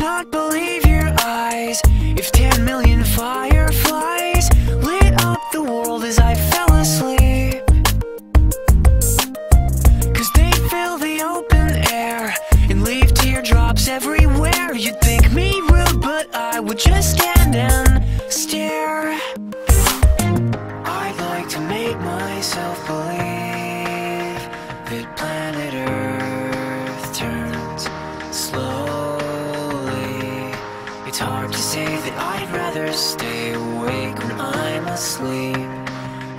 not believe your eyes If 10 million fire say that I'd rather stay awake when I'm asleep.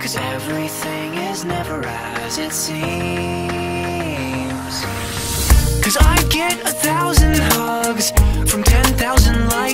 Cause everything is never as it seems. Cause I get a thousand hugs from ten thousand likes.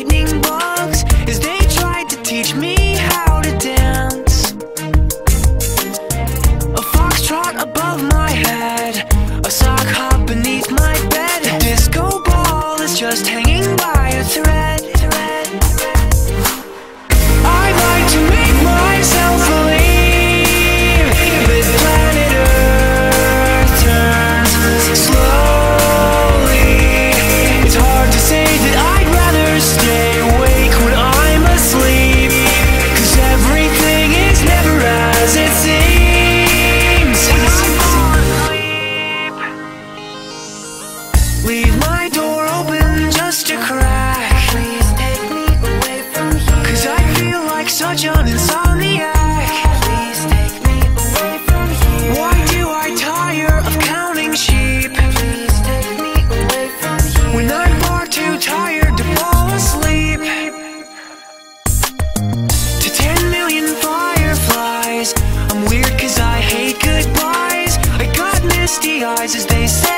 misty eyes as they say